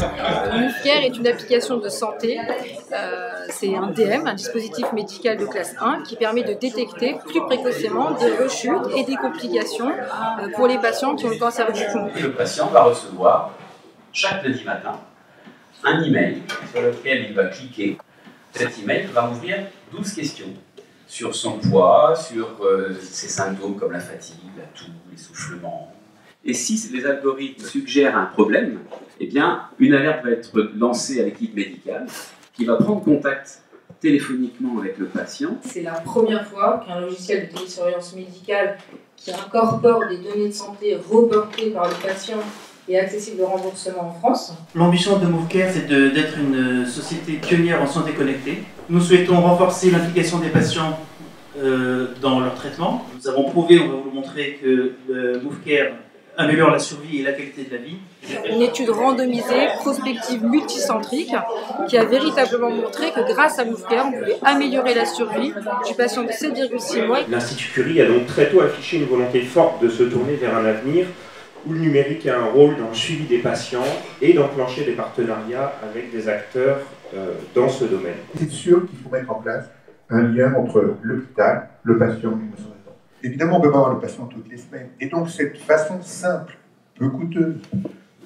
Moufcare est une application de santé. Euh, c'est un DM, un dispositif médical de classe 1, qui permet de détecter plus précocement des rechutes et des complications euh, pour les patients qui ont le cancer du poumon. Le patient va recevoir chaque lundi matin un email sur lequel il va cliquer. Cet email va ouvrir 12 questions sur son poids, sur euh, ses symptômes comme la fatigue, la toux, l'essoufflement. Et si les algorithmes suggèrent un problème, eh bien, une alerte va être lancée à l'équipe médicale qui va prendre contact téléphoniquement avec le patient. C'est la première fois qu'un logiciel de télésurveillance médicale qui incorpore des données de santé reportées par le patient et accessible au remboursement en France. L'ambition de MoveCare, c'est d'être une société pionnière en santé connectée. Nous souhaitons renforcer l'implication des patients euh, dans leur traitement. Nous avons prouvé, on va vous le montrer, que le MoveCare améliore la survie et la qualité de la vie. Une étude randomisée, prospective, multicentrique, qui a véritablement montré que grâce à MoveCare, on pouvait améliorer la survie du patient de 7,6 mois. L'Institut Curie a donc très tôt affiché une volonté forte de se tourner vers un avenir où le numérique a un rôle dans le suivi des patients et d'enclencher des partenariats avec des acteurs euh, dans ce domaine. C'est sûr qu'il faut mettre en place un lien entre l'hôpital, le patient et le Évidemment, on ne peut pas avoir le patient toutes les semaines. Et donc, cette façon simple, peu coûteuse,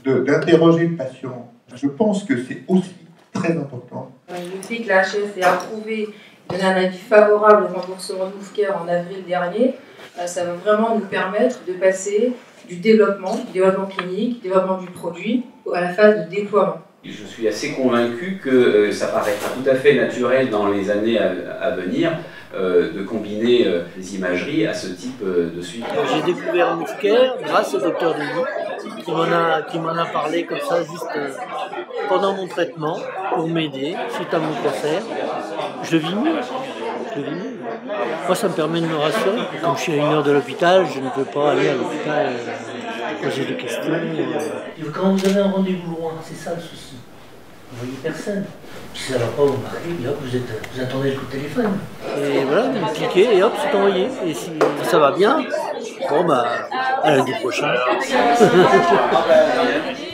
d'interroger le patient, je pense que c'est aussi très important. Le fait que la HS ait approuvé, donné un avis favorable au remboursement de Moufcare en avril dernier, euh, ça va vraiment nous permettre de passer du développement, du développement clinique, du développement du produit, à la phase de déploiement. Je suis assez convaincu que euh, ça paraîtra tout à fait naturel dans les années à, venir de combiner euh, les imageries à ce type de suite. J'ai découvert Moufker grâce au docteur Denis qui m'en a, qui m'en a parlé comme ça juste pendant mon traitement pour m'aider suite à mon cancer. Je vis mieux. Je vis mieux. Moi, ça me permet de me rassurer. Comme je suis à une heure de l'hôpital, je ne peux pas aller à l'hôpital euh, poser des questions. Euh. Quand vous avez un rendez-vous loin, c'est ça le souci? Vous voyez personne. Si ça ne va pas, vous marquez, et hop, vous, êtes, vous attendez le coup de téléphone. Et voilà, vous cliquez et hop, c'est envoyé. Et si ça va bien, bon bah, à lundi prochain.